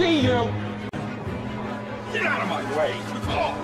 see. Get out of my way. Oh.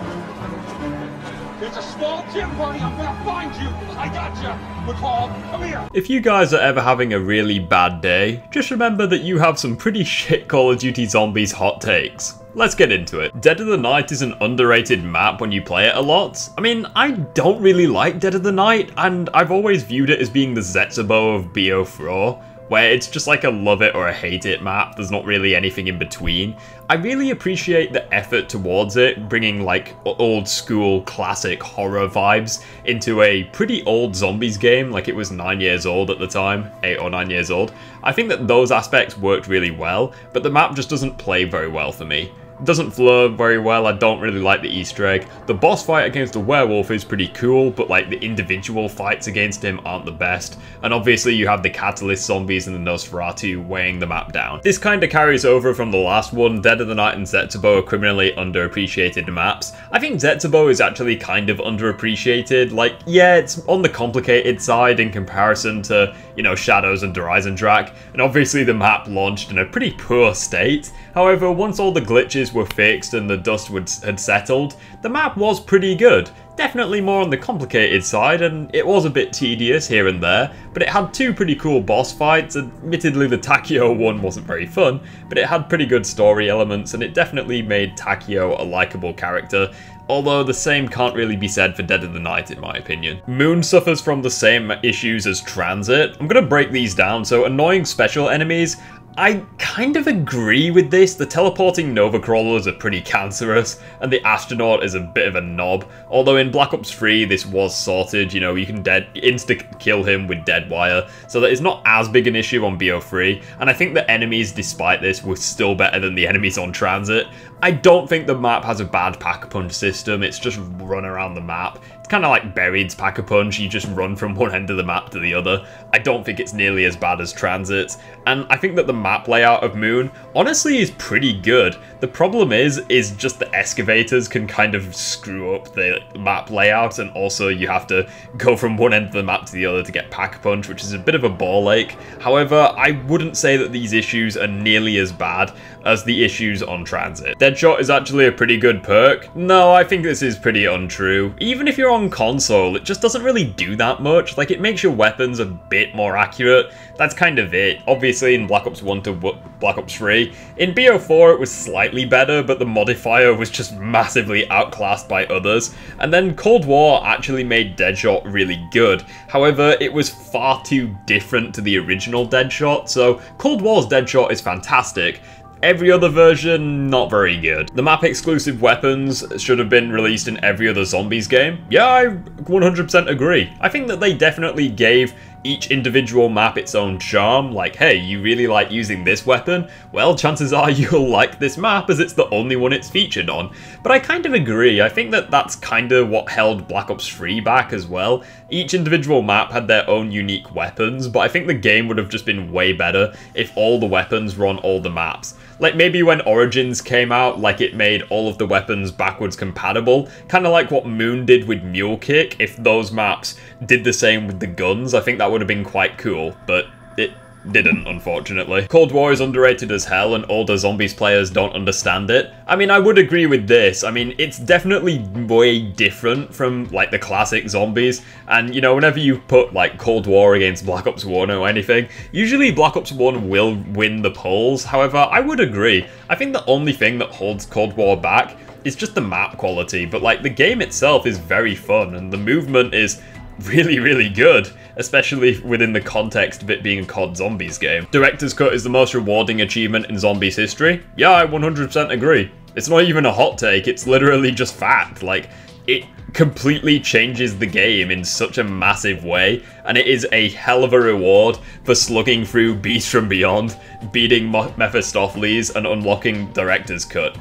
There's a small gym buddy. I'm gonna find you. I got you. McCall, come here. If you guys are ever having a really bad day, just remember that you have some pretty shit Call of Duty Zombies hot takes. Let's get into it. Dead of the Night is an underrated map when you play it a lot. I mean, I don't really like Dead of the Night, and I've always viewed it as being the Zetsubou of BO4 where it's just like a love it or a hate it map, there's not really anything in between. I really appreciate the effort towards it, bringing like old school classic horror vibes into a pretty old zombies game, like it was 9 years old at the time, 8 or 9 years old. I think that those aspects worked really well, but the map just doesn't play very well for me doesn't flow very well, I don't really like the easter egg. The boss fight against the werewolf is pretty cool, but like the individual fights against him aren't the best. And obviously you have the Catalyst zombies and the Nosferatu weighing the map down. This kind of carries over from the last one, Dead of the Night and Zetsubou are criminally underappreciated maps. I think Zetsubou is actually kind of underappreciated, like yeah, it's on the complicated side in comparison to, you know, Shadows and Der Eisendrache, and obviously the map launched in a pretty poor state. However, once all the glitches were fixed and the dust would, had settled, the map was pretty good. Definitely more on the complicated side, and it was a bit tedious here and there, but it had two pretty cool boss fights. Admittedly, the Takeo one wasn't very fun, but it had pretty good story elements, and it definitely made Takeo a likable character, although the same can't really be said for Dead of the Night in my opinion. Moon suffers from the same issues as Transit. I'm gonna break these down, so annoying special enemies I kind of agree with this. The teleporting Nova Crawlers are pretty cancerous, and the astronaut is a bit of a knob. Although in Black Ops 3, this was sorted, you know, you can dead insta kill him with dead wire, so that is not as big an issue on BO3. And I think the enemies, despite this, were still better than the enemies on Transit. I don't think the map has a bad pack-a-punch system, it's just run around the map. It's kind of like Buried's Pack-a-Punch, you just run from one end of the map to the other. I don't think it's nearly as bad as Transit, and I think that the map layout of Moon honestly is pretty good. The problem is, is just the excavators can kind of screw up the map layout, and also you have to go from one end of the map to the other to get Pack-a-Punch, which is a bit of a ball ache. However, I wouldn't say that these issues are nearly as bad as the issues on Transit. Deadshot is actually a pretty good perk. No, I think this is pretty untrue. Even if you're on console, it just doesn't really do that much. Like, it makes your weapons a bit more accurate. That's kind of it. Obviously, in Black Ops 1 to Black Ops 3. In BO4, it was slightly better, but the modifier was just massively outclassed by others. And then Cold War actually made Deadshot really good. However, it was far too different to the original Deadshot, so Cold War's Deadshot is fantastic, Every other version, not very good. The map exclusive weapons should have been released in every other Zombies game. Yeah, I 100% agree. I think that they definitely gave each individual map its own charm, like, hey, you really like using this weapon? Well, chances are you'll like this map as it's the only one it's featured on. But I kind of agree, I think that that's kind of what held Black Ops 3 back as well. Each individual map had their own unique weapons, but I think the game would have just been way better if all the weapons were on all the maps. Like maybe when Origins came out, like it made all of the weapons backwards compatible, kind of like what Moon did with Mule Kick, if those maps did the same with the guns, I think that would have been quite cool, but it didn't, unfortunately. Cold War is underrated as hell and older Zombies players don't understand it. I mean, I would agree with this. I mean, it's definitely way different from, like, the classic Zombies. And, you know, whenever you put, like, Cold War against Black Ops 1 or anything, usually Black Ops 1 will win the polls. However, I would agree. I think the only thing that holds Cold War back is just the map quality, but, like, the game itself is very fun and the movement is really, really good, especially within the context of it being a COD Zombies game. Director's Cut is the most rewarding achievement in Zombies history. Yeah, I 100% agree. It's not even a hot take, it's literally just fact. Like, it completely changes the game in such a massive way, and it is a hell of a reward for slugging through Beast from Beyond, beating Mephistopheles, and unlocking Director's Cut.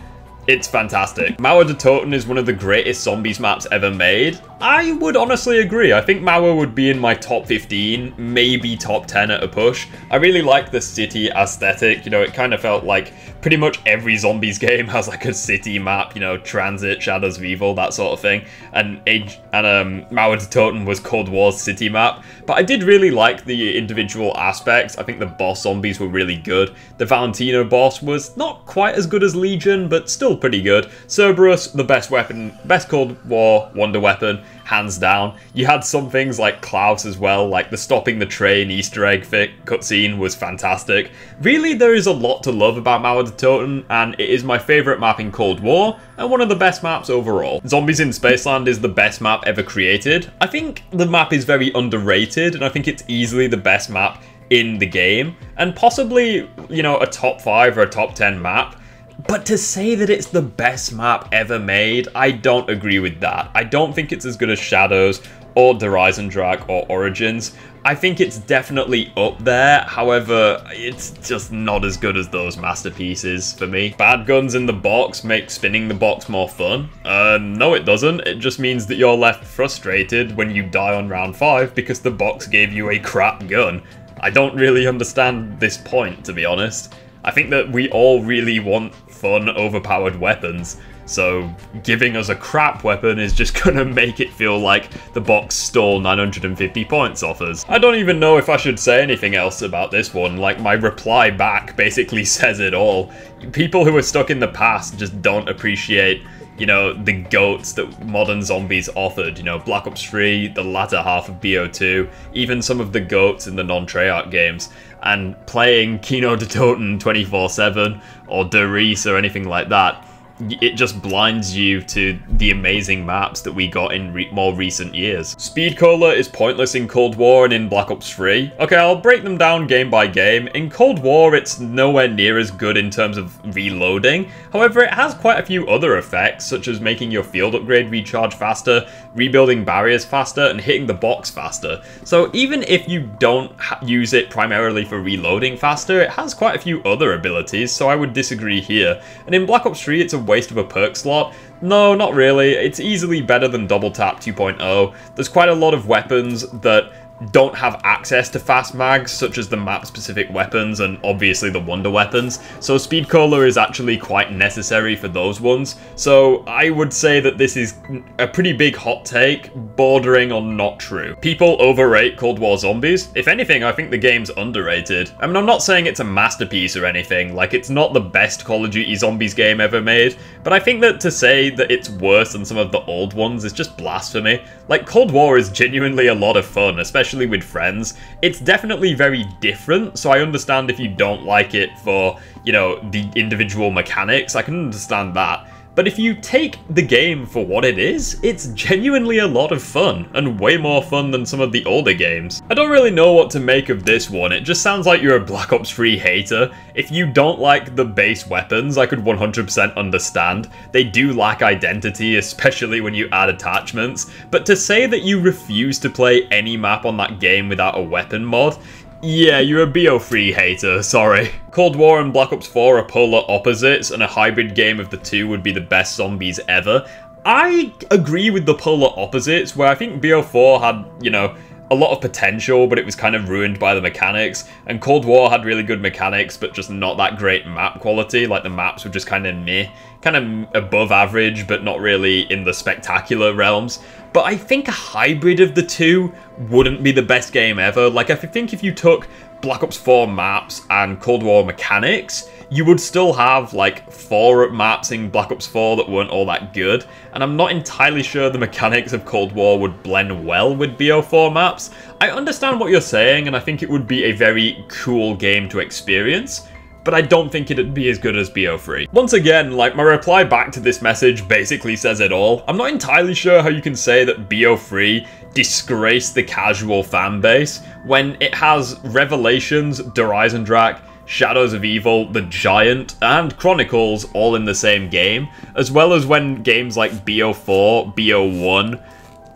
It's fantastic. Mauer der Toten is one of the greatest zombies maps ever made. I would honestly agree. I think Mauer would be in my top 15, maybe top 10 at a push. I really like the city aesthetic. You know, it kind of felt like pretty much every zombies game has like a city map, you know, transit, shadows of evil, that sort of thing. And Age and um, Mauer der Toten was Cold War's city map. But I did really like the individual aspects. I think the boss zombies were really good. The Valentino boss was not quite as good as Legion, but still pretty good. Cerberus, the best weapon, best Cold War wonder weapon, hands down. You had some things like Klaus as well, like the stopping the train Easter egg cutscene was fantastic. Really, there is a lot to love about Mauer der Toten, and it is my favourite map in Cold War, and one of the best maps overall. Zombies in Spaceland is the best map ever created. I think the map is very underrated, and I think it's easily the best map in the game, and possibly, you know, a top 5 or a top 10 map. But to say that it's the best map ever made, I don't agree with that. I don't think it's as good as Shadows or Eisendrache or Origins. I think it's definitely up there, however, it's just not as good as those masterpieces for me. Bad guns in the box make spinning the box more fun. Uh, no it doesn't, it just means that you're left frustrated when you die on round 5 because the box gave you a crap gun. I don't really understand this point, to be honest. I think that we all really want fun, overpowered weapons, so giving us a crap weapon is just gonna make it feel like the box stole 950 points off us. I don't even know if I should say anything else about this one, like my reply back basically says it all. People who are stuck in the past just don't appreciate you know, the goats that modern zombies offered. You know, Black Ops 3, the latter half of BO2, even some of the goats in the non-Treyarch games. And playing Kino der Toten 24-7 or Der Riese or anything like that it just blinds you to the amazing maps that we got in re more recent years. Speed Cola is pointless in Cold War and in Black Ops 3. Okay, I'll break them down game by game. In Cold War, it's nowhere near as good in terms of reloading. However, it has quite a few other effects, such as making your field upgrade recharge faster, rebuilding barriers faster, and hitting the box faster. So even if you don't use it primarily for reloading faster, it has quite a few other abilities, so I would disagree here. And in Black Ops 3, it's a waste of a perk slot? No, not really. It's easily better than Double Tap 2.0. There's quite a lot of weapons that don't have access to fast mags, such as the map-specific weapons and obviously the wonder weapons, so Speed Cola is actually quite necessary for those ones. So I would say that this is a pretty big hot take, bordering on not true. People overrate Cold War Zombies. If anything, I think the game's underrated. I mean, I'm not saying it's a masterpiece or anything, like it's not the best Call of Duty Zombies game ever made, but I think that to say that it's worse than some of the old ones is just blasphemy. Like, Cold War is genuinely a lot of fun, especially especially with friends. It's definitely very different, so I understand if you don't like it for, you know, the individual mechanics. I can understand that. But if you take the game for what it is, it's genuinely a lot of fun, and way more fun than some of the older games. I don't really know what to make of this one, it just sounds like you're a Black Ops 3 hater. If you don't like the base weapons, I could 100% understand. They do lack identity, especially when you add attachments, but to say that you refuse to play any map on that game without a weapon mod yeah, you're a BO3 hater, sorry. Cold War and Black Ops 4 are polar opposites, and a hybrid game of the two would be the best zombies ever. I agree with the polar opposites, where I think BO4 had, you know, a lot of potential, but it was kind of ruined by the mechanics. And Cold War had really good mechanics, but just not that great map quality. Like the maps were just kind of meh, kind of above average, but not really in the spectacular realms. But I think a hybrid of the two wouldn't be the best game ever. Like, I think if you took Black Ops 4 maps and Cold War mechanics, you would still have like four maps in Black Ops 4 that weren't all that good, and I'm not entirely sure the mechanics of Cold War would blend well with BO4 maps. I understand what you're saying, and I think it would be a very cool game to experience, but I don't think it'd be as good as BO3. Once again, like, my reply back to this message basically says it all. I'm not entirely sure how you can say that BO3 disgraced the casual fan base when it has Revelations, Der Eisendrache, Shadows of Evil, The Giant, and Chronicles all in the same game, as well as when games like BO4, BO1,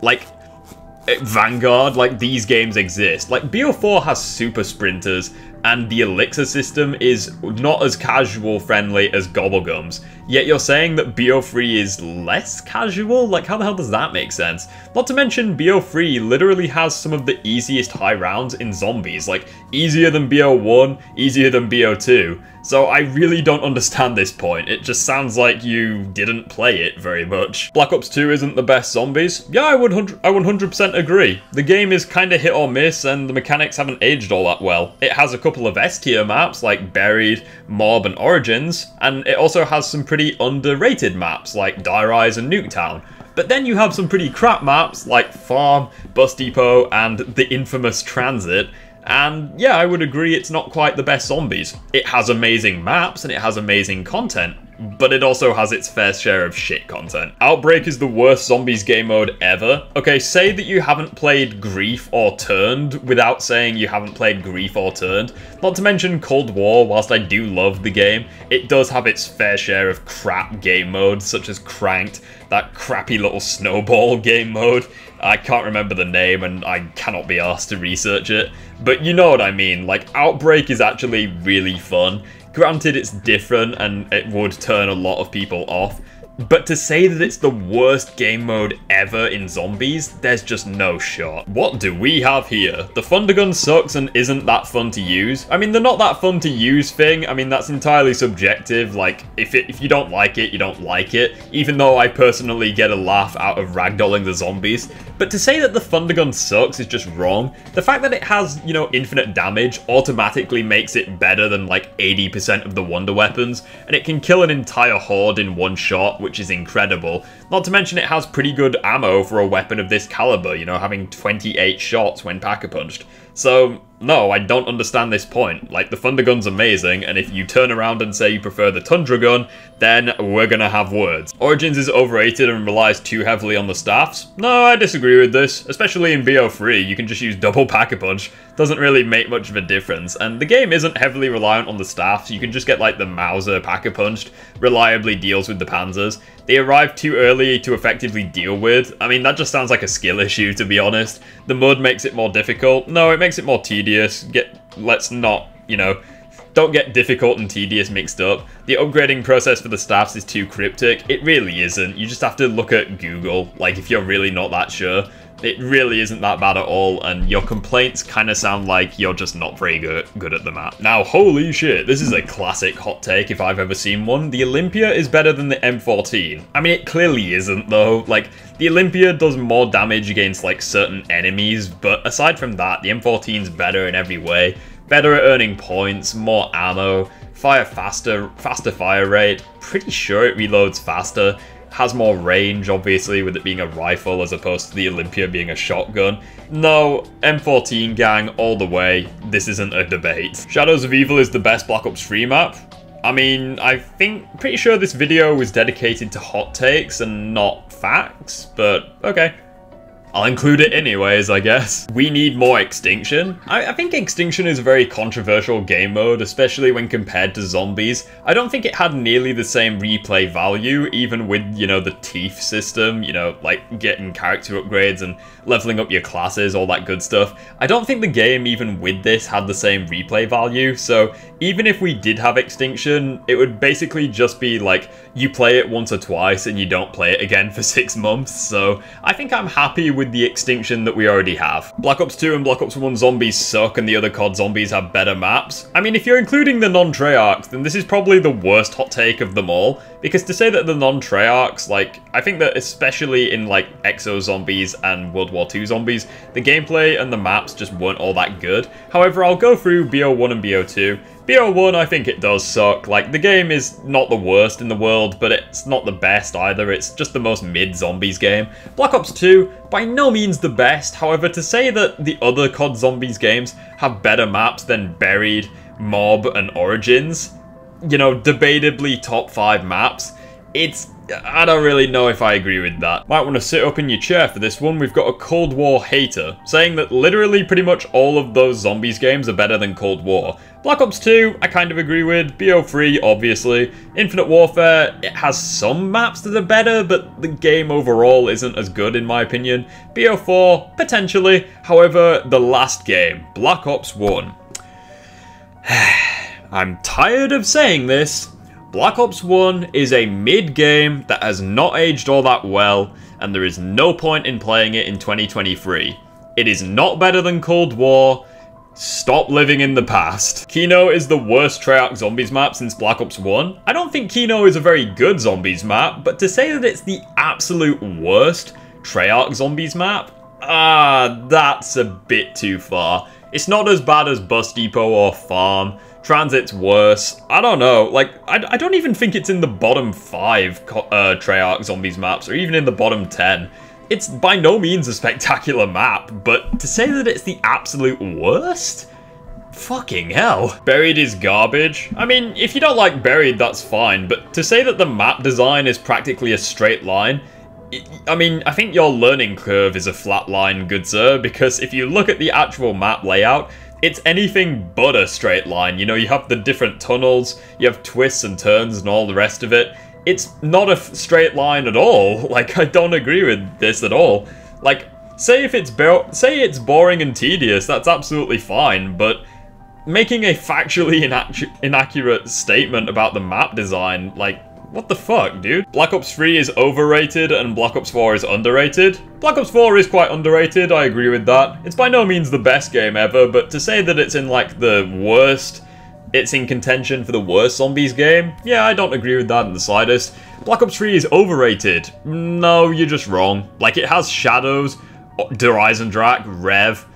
like Eh, Vanguard, like these games exist. Like BO4 has super sprinters, and the elixir system is not as casual friendly as Gobblegums. Yet you're saying that BO3 is less casual? Like, how the hell does that make sense? Not to mention, BO3 literally has some of the easiest high rounds in zombies, like, easier than BO1, easier than BO2. So I really don't understand this point, it just sounds like you didn't play it very much. Black Ops 2 isn't the best zombies? Yeah, I would I 100% agree. The game is kinda hit or miss and the mechanics haven't aged all that well. It has a couple of S tier maps like Buried, Mob and Origins, and it also has some pretty underrated maps like Die Rise and Nuketown. But then you have some pretty crap maps like Farm, Bus Depot, and the infamous Transit, and yeah, I would agree it's not quite the best zombies. It has amazing maps and it has amazing content, but it also has its fair share of shit content. Outbreak is the worst zombies game mode ever. Okay, say that you haven't played Grief or Turned without saying you haven't played Grief or Turned. Not to mention Cold War, whilst I do love the game, it does have its fair share of crap game modes such as Cranked, that crappy little snowball game mode. I can't remember the name and I cannot be asked to research it. But you know what I mean, like Outbreak is actually really fun. Granted, it's different and it would turn a lot of people off, but to say that it's the worst game mode ever in zombies, there's just no shot. What do we have here? The Thundergun sucks and isn't that fun to use. I mean, they're not that fun to use thing. I mean, that's entirely subjective. Like, if, it, if you don't like it, you don't like it. Even though I personally get a laugh out of ragdolling the zombies. But to say that the Thundergun sucks is just wrong. The fact that it has, you know, infinite damage automatically makes it better than like 80% of the Wonder Weapons. And it can kill an entire horde in one shot, which is incredible. Not to mention it has pretty good ammo for a weapon of this caliber, you know, having 28 shots when pack-a-punched. So, no, I don't understand this point. Like, the Thunder Gun's amazing, and if you turn around and say you prefer the Tundra Gun, then we're gonna have words. Origins is overrated and relies too heavily on the staffs. No, I disagree with this. Especially in BO3, you can just use double Pack-a-Punch. Doesn't really make much of a difference, and the game isn't heavily reliant on the staffs. You can just get, like, the Mauser Pack-a-Punched, reliably deals with the Panzers. They arrive too early to effectively deal with. I mean, that just sounds like a skill issue, to be honest. The mud makes it more difficult. No, it makes it more tedious. Get, let's not, you know, don't get difficult and tedious mixed up. The upgrading process for the staffs is too cryptic. It really isn't. You just have to look at Google, like if you're really not that sure. It really isn't that bad at all, and your complaints kind of sound like you're just not very good, good at the map. Now, holy shit, this is a classic hot take if I've ever seen one. The Olympia is better than the M14. I mean, it clearly isn't, though. Like, the Olympia does more damage against, like, certain enemies, but aside from that, the M14's better in every way. Better at earning points, more ammo, fire faster, faster fire rate, pretty sure it reloads faster, has more range, obviously, with it being a rifle as opposed to the Olympia being a shotgun. No, M14 gang, all the way. This isn't a debate. Shadows of Evil is the best Black Ops 3 map. I mean, I think, pretty sure this video was dedicated to hot takes and not facts, but okay. I'll include it anyways, I guess. We need more Extinction. I, I, think Extinction is a very controversial game mode, especially when compared to Zombies. I don't think it had nearly the same replay value, even with, you know, the Teeth system, you know, like getting character upgrades and leveling up your classes, all that good stuff. I don't think the game, even with this, had the same replay value, so even if we did have Extinction, it would basically just be like, you play it once or twice and you don't play it again for six months, so I think I'm happy with the extinction that we already have. Black Ops 2 and Black Ops 1 zombies suck and the other COD zombies have better maps. I mean, if you're including the non-Treyarchs, then this is probably the worst hot take of them all, because to say that the non-Treyarchs, like, I think that especially in, like, Exo zombies and World War II zombies, the gameplay and the maps just weren't all that good. However, I'll go through BO1 and BO2, BO1, I think it does suck. Like, the game is not the worst in the world, but it's not the best either. It's just the most mid-zombies game. Black Ops 2, by no means the best. However, to say that the other COD Zombies games have better maps than Buried, Mob, and Origins, you know, debatably top 5 maps, it's I don't really know if I agree with that. Might want to sit up in your chair for this one. We've got a Cold War hater, saying that literally pretty much all of those zombies games are better than Cold War. Black Ops 2, I kind of agree with. BO3, obviously. Infinite Warfare, it has some maps that are better, but the game overall isn't as good in my opinion. BO4, potentially. However, the last game, Black Ops 1. I'm tired of saying this. Black Ops 1 is a mid-game that has not aged all that well, and there is no point in playing it in 2023. It is not better than Cold War. Stop living in the past. Kino is the worst Treyarch Zombies map since Black Ops 1. I don't think Kino is a very good Zombies map, but to say that it's the absolute worst Treyarch Zombies map, ah, that's a bit too far. It's not as bad as Bus Depot or Farm. Transit's worse. I don't know. Like, I, I don't even think it's in the bottom five uh, Treyarch Zombies maps, or even in the bottom 10. It's by no means a spectacular map, but to say that it's the absolute worst? Fucking hell. Buried is garbage. I mean, if you don't like Buried, that's fine, but to say that the map design is practically a straight line, I mean, I think your learning curve is a flat line, good sir, because if you look at the actual map layout, it's anything but a straight line. You know, you have the different tunnels, you have twists and turns and all the rest of it. It's not a straight line at all. Like, I don't agree with this at all. Like, say if it's say it's boring and tedious, that's absolutely fine, but making a factually inaccurate statement about the map design, like, what the fuck, dude? Black Ops 3 is overrated and Black Ops 4 is underrated. Black Ops 4 is quite underrated, I agree with that. It's by no means the best game ever, but to say that it's in like the worst, it's in contention for the worst zombies game, yeah, I don't agree with that in the slightest. Black Ops 3 is overrated. No, you're just wrong. Like, it has Shadows, Eisendrache, Rev,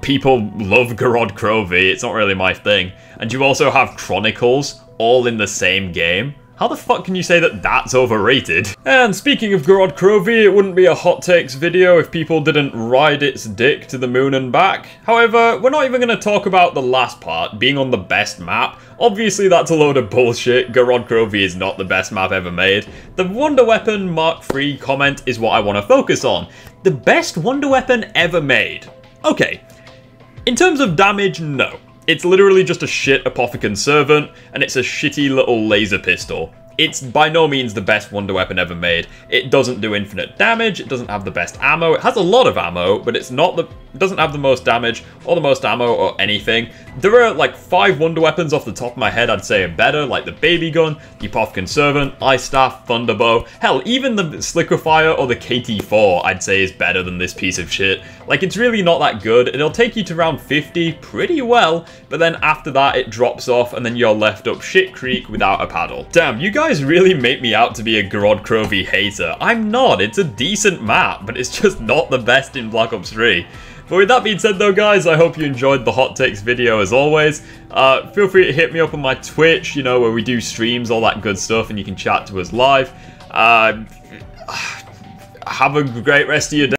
people love Gorod Krovi, it's not really my thing. And you also have Chronicles, all in the same game. How the fuck can you say that that's overrated? And speaking of Gorod Krovi, it wouldn't be a hot takes video if people didn't ride its dick to the moon and back. However, we're not even going to talk about the last part, being on the best map. Obviously that's a load of bullshit, Gorod Krovi is not the best map ever made. The Wonder Weapon Mark III comment is what I want to focus on. The best Wonder Weapon ever made. Okay, in terms of damage, no. It's literally just a shit Apothicon Servant, and it's a shitty little laser pistol. It's by no means the best wonder weapon ever made. It doesn't do infinite damage, it doesn't have the best ammo, it has a lot of ammo, but it's not the doesn't have the most damage or the most ammo or anything. There are like five wonder weapons off the top of my head I'd say are better, like the Baby Gun, the Apothicon Servant, Ice Staff, Thunderbow. Hell, even the Sliquifier or the KT-4 I'd say is better than this piece of shit. Like, it's really not that good. It'll take you to round 50 pretty well, but then after that it drops off and then you're left up shit creek without a paddle. Damn, you guys really make me out to be a Gorod Krovi hater. I'm not. It's a decent map, but it's just not the best in Black Ops 3. But with that being said though guys, I hope you enjoyed the hot takes video as always. Uh, feel free to hit me up on my Twitch, you know, where we do streams, all that good stuff, and you can chat to us live. Uh, have a great rest of your day.